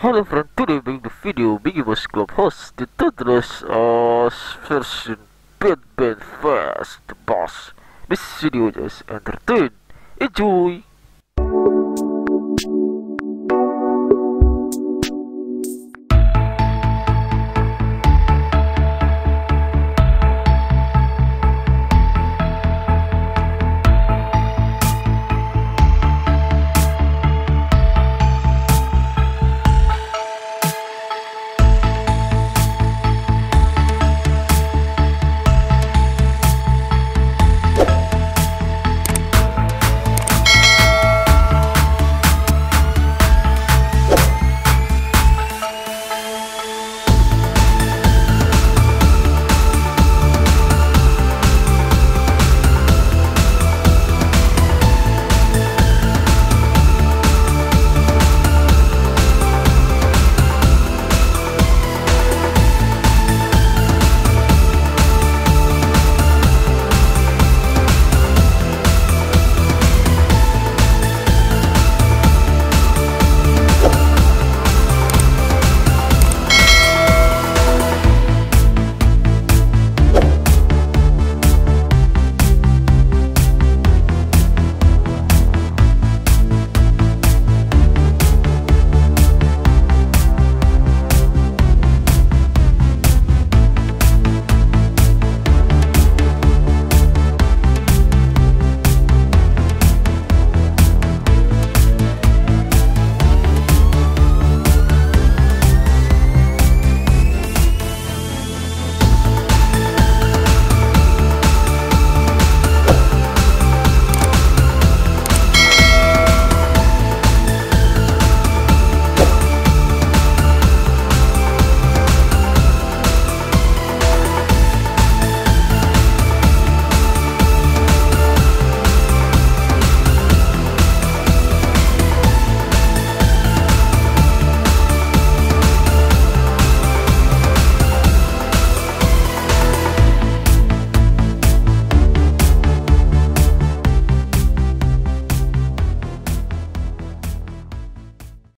Hello friend, today making the video Mickey Mouse Clubhouse the Tetris uh, version Bad Band Fast Boss. This video is entertain. Enjoy!